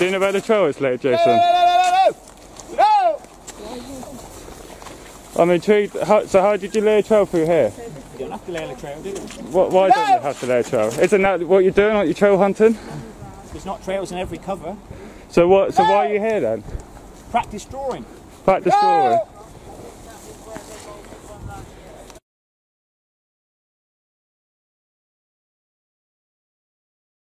Do you know where the trail is, later, Jason? No, no, no, no, no! I'm intrigued. How, so how did you lay a trail through here? You don't have to lay a trail, do you? What, why don't you have to lay a trail? Isn't that what you're doing? Aren't you trail hunting? There's not trails in every cover. So what? So why are you here then? Practice drawing. Practice drawing.